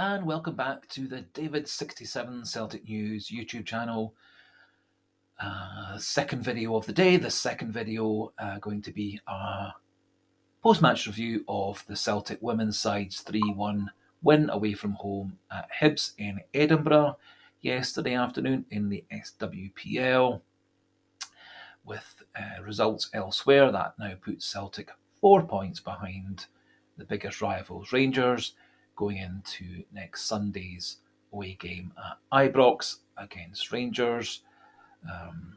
And welcome back to the David67 Celtic News YouTube channel. Uh, second video of the day. The second video uh, going to be a post-match review of the Celtic women's side's 3-1 win away from home at Hibs in Edinburgh yesterday afternoon in the SWPL. With uh, results elsewhere, that now puts Celtic four points behind the biggest rivals Rangers going into next Sunday's away game at Ibrox against Rangers. Um,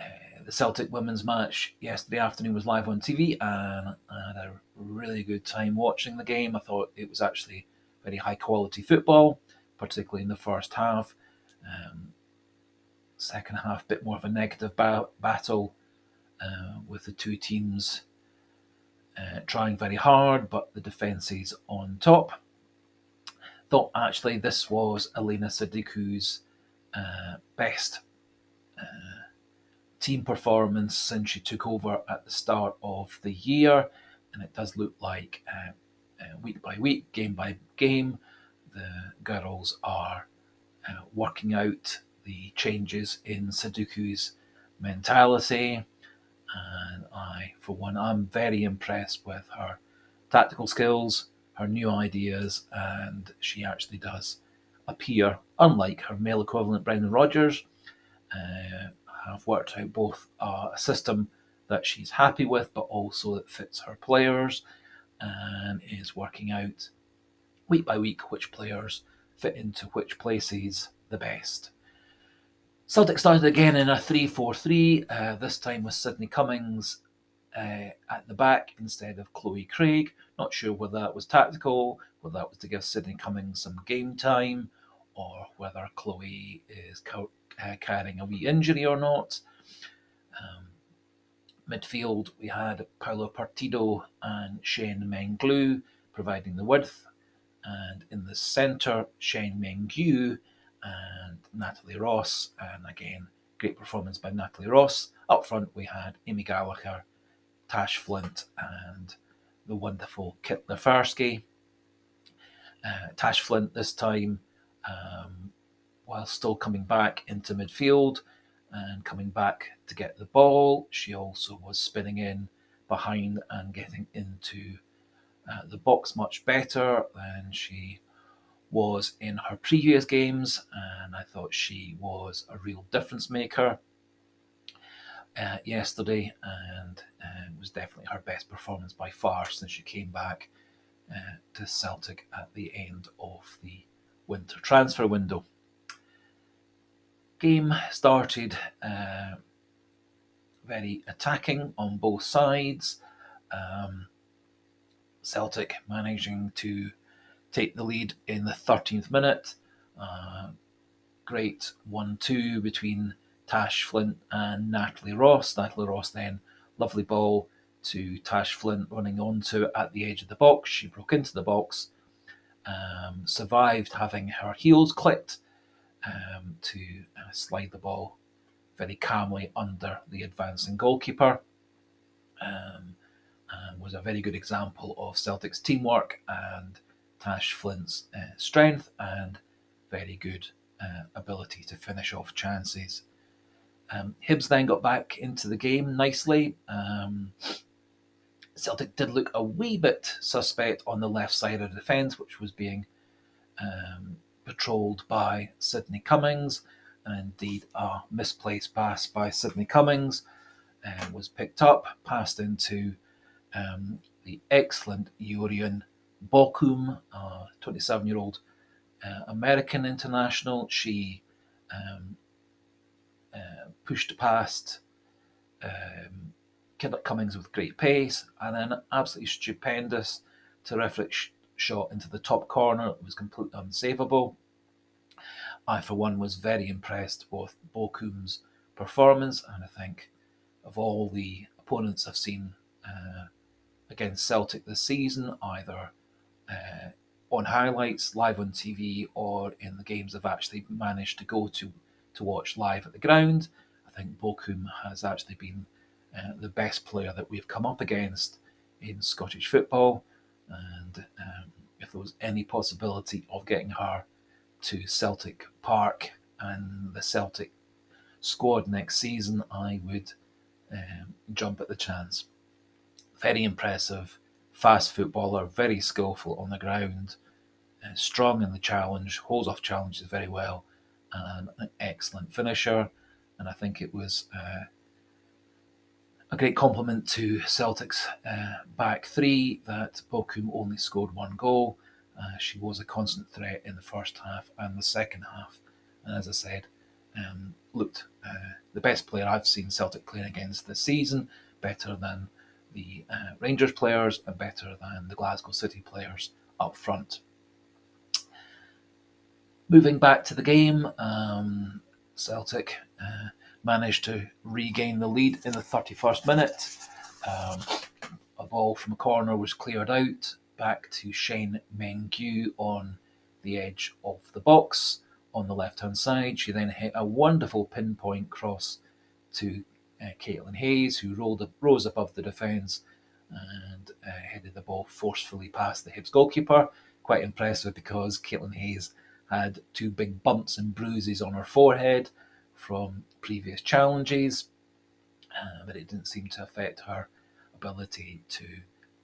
uh, the Celtic women's match yesterday afternoon was live on TV, and I had a really good time watching the game. I thought it was actually very high quality football, particularly in the first half. Um, second half, bit more of a negative ba- battle uh, with the two teams uh, trying very hard, but the defence is on top. Thought actually this was Elena Sadiku's uh, best uh, team performance since she took over at the start of the year, and it does look like uh, uh, week by week, game by game, the girls are uh, working out the changes in Sadiku's mentality and I, for one, I'm very impressed with her tactical skills, her new ideas, and she actually does appear, unlike her male equivalent Brendan Rodgers, uh, have worked out both a system that she's happy with, but also that fits her players, and is working out week by week which players fit into which places the best. Celtic started again in a 3 4 3, uh, this time with Sydney Cummings uh, at the back instead of Chloe Craig. Not sure whether that was tactical, whether that was to give Sydney Cummings some game time, or whether Chloe is uh, carrying a wee injury or not. Um, midfield, we had Paula Partido and Shen Menglu providing the width, and in the centre, Shen Mengyu and Natalie Ross. And again, great performance by Natalie Ross. Up front, we had Amy Gallacher, Tash Flint, and the wonderful Kit Loferski. Uh, Tash Flint this time, um, while still coming back into midfield and coming back to get the ball, she also was spinning in behind and getting into uh, the box much better than she was in her previous games, and I thought she was a real difference maker uh, yesterday, and uh, was definitely her best performance by far since she came back uh, to Celtic at the end of the winter transfer window. Game started uh, very attacking on both sides. Um, Celtic managing to take the lead in the 13th minute. Uh, great 1 2 between Tash Flint and Natalie Ross. Natalie Ross then, lovely ball to Tash Flint running onto it at the edge of the box. She broke into the box, um, survived having her heels clipped um, to uh, slide the ball very calmly under the advancing goalkeeper. Um, was a very good example of Celtic's teamwork and Tash Flint's uh, strength and very good uh, ability to finish off chances. Um, Hibs then got back into the game nicely. Um, Celtic did look a wee bit suspect on the left side of the defence, which was being um, patrolled by Sydney Cummings. And indeed, a misplaced pass by Sydney Cummings uh, was picked up, passed into um, the excellent Jorian Baucom, a 27 year old uh, American international. She um, uh, pushed past um, Cummings with great pace and then absolutely stupendous, terrific sh- shot into the top corner. It was completely unsavable. I, for one, was very impressed with Baucom's performance, and I think of all the opponents I've seen uh, against Celtic this season, either uh, on highlights, live on TV, or in the games I've actually managed to go to to watch live at the ground. I think Baucom has actually been uh, the best player that we've come up against in Scottish football, and um, there was any possibility of getting her to Celtic Park and the Celtic squad next season, I would um, jump at the chance. Very impressive, fast footballer, very skillful on the ground, uh, strong in the challenge, holds off challenges very well, and an excellent finisher. And I think it was uh, a great compliment to Celtic's uh, back three that Baucom only scored one goal. Uh, she was a constant threat in the first half and the second half. And as I said, um, looked uh, the best player I've seen Celtic playing against this season, better than the uh, Rangers players and better than the Glasgow City players up front. Moving back to the game, um, Celtic uh, managed to regain the lead in the 31st minute. Um, a ball from a corner was cleared out back to Shen Mengiu on the edge of the box on the left hand side. She then hit a wonderful pinpoint cross to uh, Caitlin Hayes, who rolled up, rose above the defence and uh, headed the ball forcefully past the Hibs goalkeeper. Quite impressive because Caitlin Hayes had two big bumps and bruises on her forehead from previous challenges, uh, but it didn't seem to affect her ability to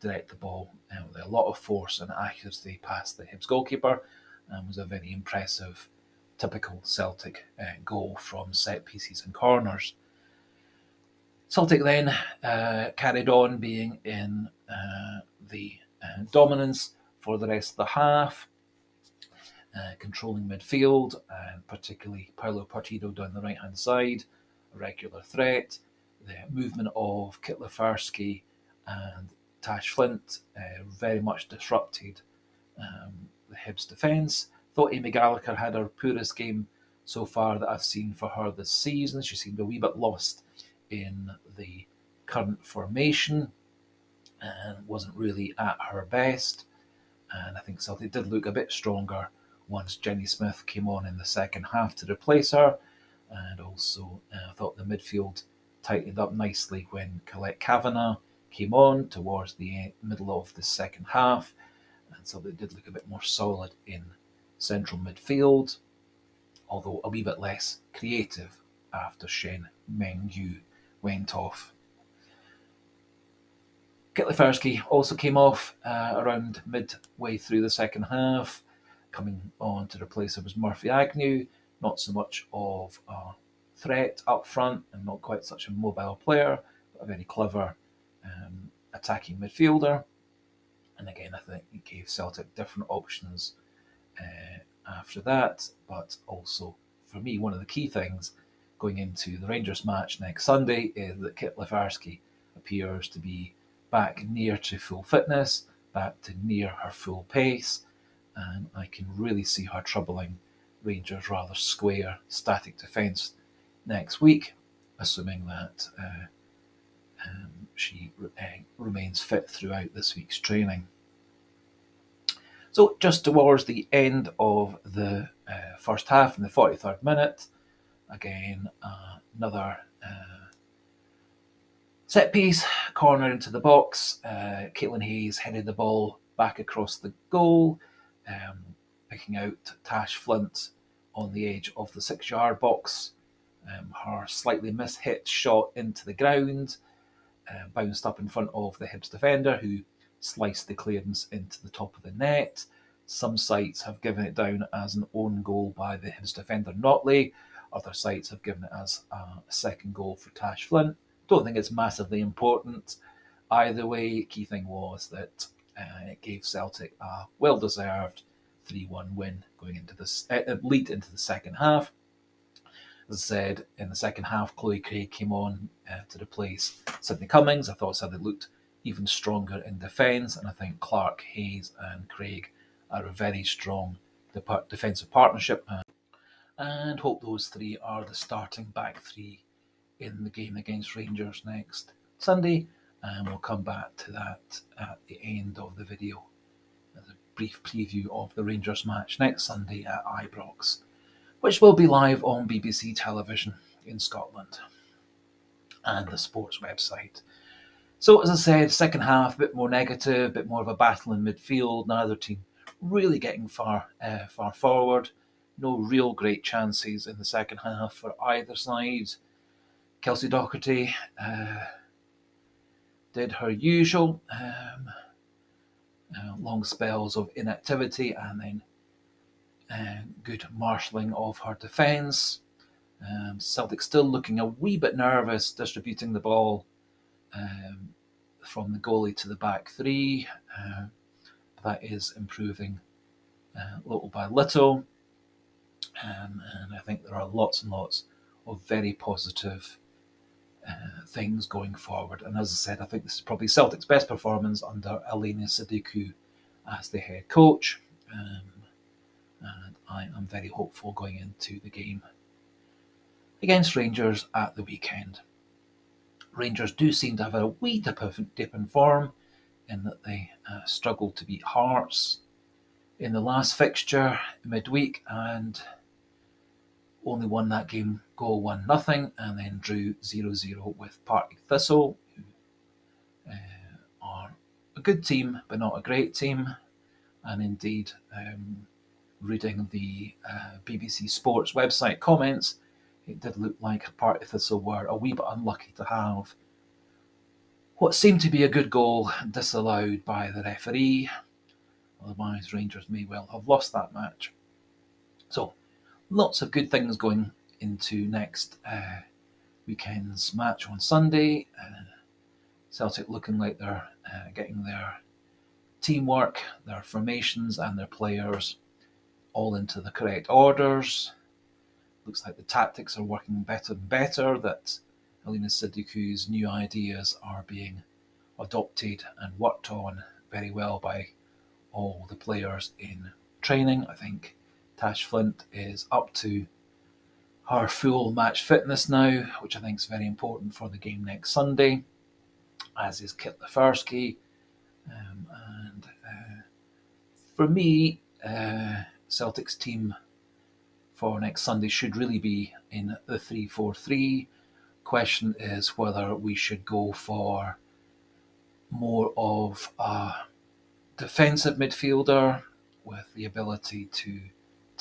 direct the ball uh, with a lot of force and accuracy past the Hibs goalkeeper, and was a very impressive typical Celtic uh, goal from set pieces and corners. Celtic then uh, carried on being in uh, the uh, dominance for the rest of the half, uh, controlling midfield, and particularly Paula Partido down the right hand side, a regular threat. The movement of Kit Loferski and Tash Flint uh, very much disrupted um, the Hibs defence thought Amy Gallacher had her poorest game so far that I've seen for her this season. She seemed a wee bit lost in the current formation and wasn't really at her best. And I think Celtic did look a bit stronger once Jenny Smith came on in the second half to replace her. And also, uh, I thought the midfield tightened up nicely when Colette Kavanagh came on towards the middle of the second half. And so they did look a bit more solid in central midfield, although a wee bit less creative after Shen Mengyu went off. Kit Loferski also came off uh, around midway through the second half. Coming on to replace her was Murphy Agnew, not so much of a threat up front and not quite such a mobile player, but a very clever um, attacking midfielder. And again, I think it gave Celtic different options uh, after that. But also, for me, one of the key things going into the Rangers match next Sunday is that Kit Loferski appears to be back near to full fitness, back to near her full pace, and I can really see her troubling Rangers' rather square, static defence next week, assuming that uh, um, she uh, remains fit throughout this week's training. So just towards the end of the uh, first half, in the 43rd minute, again uh, another uh, set piece, corner into the box. Uh, Caitlin Hayes headed the ball back across the goal, um, picking out Tash Flint on the edge of the six-yard box. Um, her slightly mishit shot into the ground, uh, bounced up in front of the Hibs defender, who sliced the clearance into the top of the net. Some sites have given it down as an own goal by the Hibs defender Notley. Other sites have given it as a second goal for Tash Flint. Don't think it's massively important. Either way, key thing was that uh, it gave Celtic a well-deserved 3-1 win going into this uh, lead into the second half. As I said, in the second half, Chloe Craig came on uh, to replace Sydney Cummings. I thought Sydney looked even stronger in defence, and I think Clark, Hayes, and Craig are a very strong defensive partnership. And hope those three are the starting back three in the game against Rangers next Sunday. And we'll come back to that at the end of the video as a brief preview of the Rangers match next Sunday at Ibrox, which will be live on BBC television in Scotland and the sports website. So, as I said, second half, a bit more negative, a bit more of a battle in midfield. Neither team really getting far uh, far forward. No real great chances in the second half for either side. Kelsey Daugherty uh, did her usual um, uh, long spells of inactivity and then uh, good marshalling of her defence. Um, Celtic still looking a wee bit nervous distributing the ball um, from the goalie to the back three. Uh, that is improving uh, little by little. Um, and I think there are lots and lots of very positive uh, things going forward. And as I said, I think this is probably Celtic's best performance under Elena Sadiku as the head coach. Um, and I am very hopeful going into the game against Rangers at the weekend. Rangers do seem to have a wee dip, of, dip in form in that they uh, struggled to beat Hearts in the last fixture midweek and only won that game goal 1 nothing and then drew 0 0 with Partick Thistle, who uh, are a good team but not a great team. And indeed, um, reading the uh, BBC Sports website comments, it did look like Partick Thistle were a wee bit unlucky to have what seemed to be a good goal disallowed by the referee. Otherwise, Rangers may well have lost that match. So, lots of good things going into next uh, weekend's match on Sunday. Uh, Celtic looking like they're uh, getting their teamwork, their formations, and their players all into the correct orders. Looks like the tactics are working better and better, that Elena Sadiku's new ideas are being adopted and worked on very well by all the players in training. I think Tash Flint is up to her full match fitness now, which I think is very important for the game next Sunday, as is Kit Loferski. Um, and uh, for me, uh, Celtic's team for next Sunday should really be in the 3 4 3. Question is whether we should go for more of a defensive midfielder with the ability to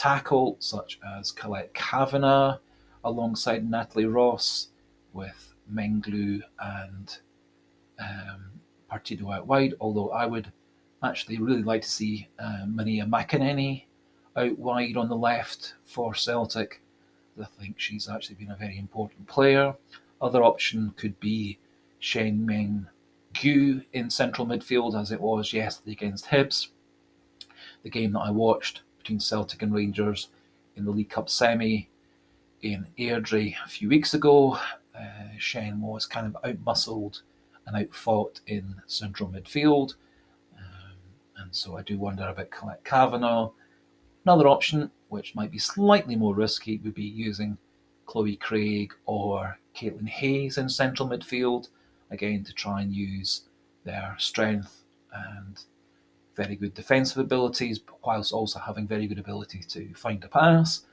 tackle, such as Colette Kavanagh, alongside Natalie Ross, with Menglu and um, Partido out wide. Although I would actually really like to see uh, Maria McAneny out wide on the left for Celtic. I think she's actually been a very important player. Other option could be Shen Meng Gu in central midfield, as it was yesterday against Hibs. The game that I watched between Celtic and Rangers in the League Cup semi in Airdrie a few weeks ago. Uh, Shen was kind of outmuscled and outfought in central midfield. Um, and so I do wonder about Colette Kavanagh. Another option, which might be slightly more risky, would be using Chloe Craig or Caitlin Hayes in central midfield, again to try and use their strength and very good defensive abilities, whilst also having very good ability to find a pass.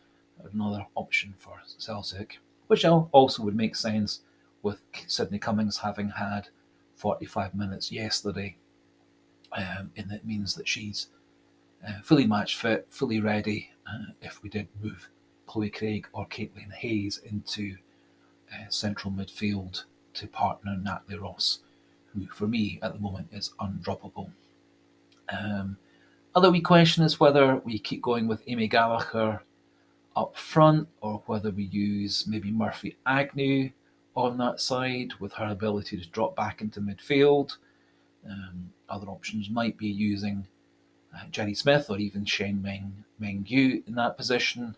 Another option for Celtic, which also would make sense with Sydney Cummings having had 45 minutes yesterday. Um, and it means that she's uh, fully match fit, fully ready uh, if we did move Chloe Craig or Caitlin Hayes into uh, central midfield to partner Natalie Ross, who for me at the moment is undroppable. Um, other wee question is whether we keep going with Amy Gallacher up front or whether we use maybe Murphy Agnew on that side with her ability to drop back into midfield. Um, other options might be using uh, Jenny Smith or even Shen Meng, Meng Yu in that position.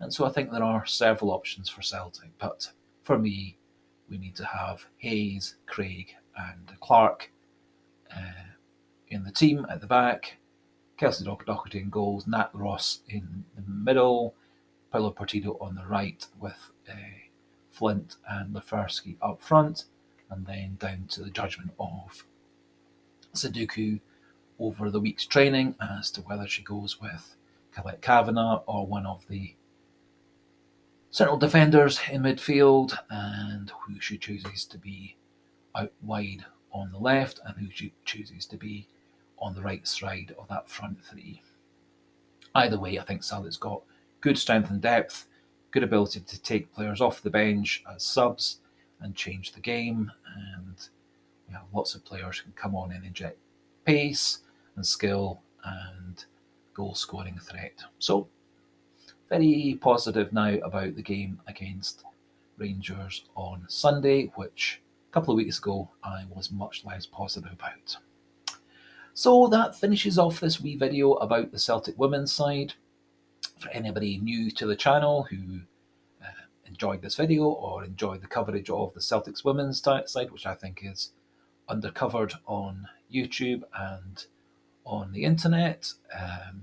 And so I think there are several options for Celtic, but for me, we need to have Hayes, Craig, and Clark uh, in the team at the back. Kelsey Daugherty in goals, Nat Ross in the middle, Paula Partido on the right with uh, Flint and Loferski up front, and then down to the judgment of Sadiku over the week's training as to whether she goes with Colette Kavanagh or one of the central defenders in midfield, and who she chooses to be out wide on the left, and who she chooses to be on the right side of that front three. Either way, I think Celtic's got good strength and depth, good ability to take players off the bench as subs and change the game. And we have lots of players who can come on and inject pace and skill and goal scoring threat. So, very positive now about the game against Rangers on Sunday, which a couple of weeks ago I was much less positive about. So that finishes off this wee video about the Celtic women's side. For anybody new to the channel who uh, enjoyed this video or enjoyed the coverage of the Celtics women's side, which I think is undercovered on YouTube and on the internet, um,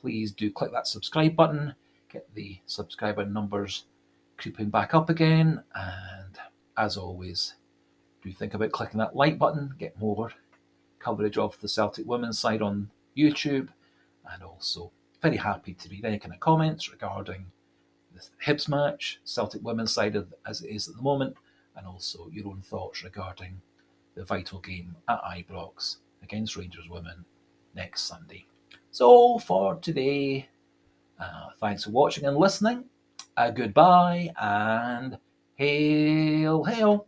please do click that subscribe button, get the subscriber numbers creeping back up again, and as always, do think about clicking that like button, get more coverage of the Celtic women's side on YouTube, and also very happy to read any kind of comments regarding the Hibs match, Celtic women's side as it is at the moment, and also your own thoughts regarding the vital game at Ibrox against Rangers women next Sunday. So for today, uh, thanks for watching and listening. Uh, goodbye and hail, hail.